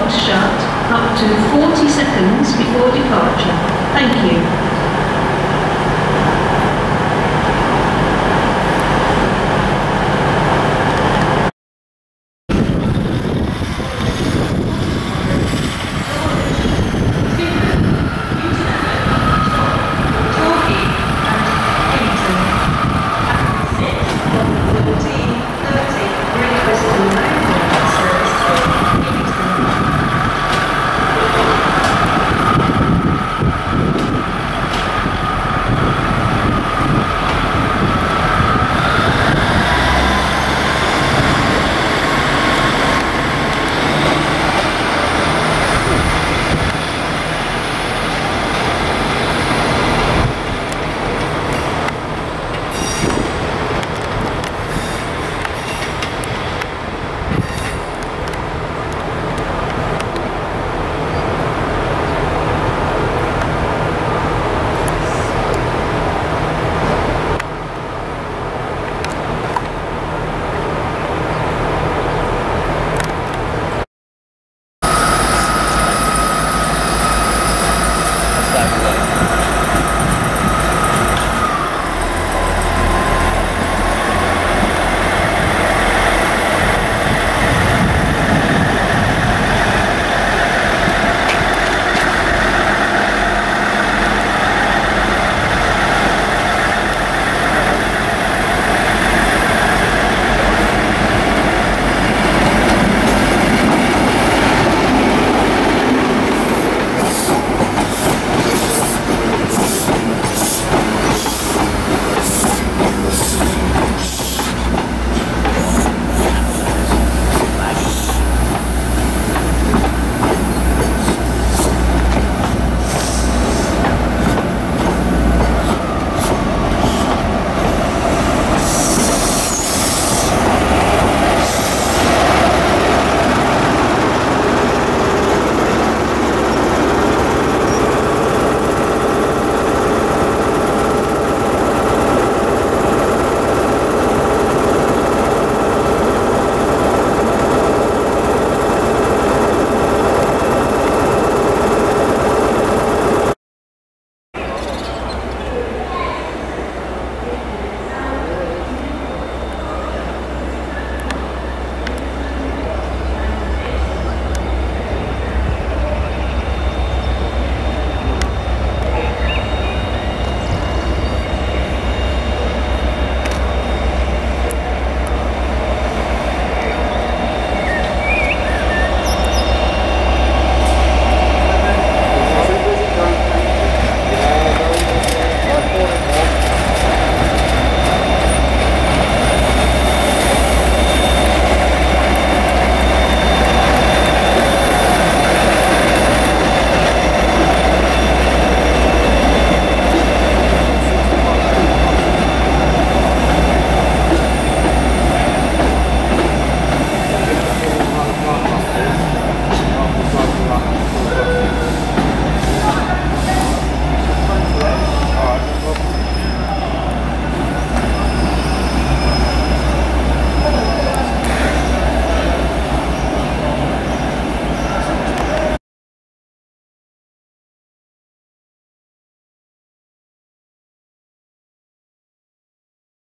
locked shut up to 40 seconds before departure. Thank you.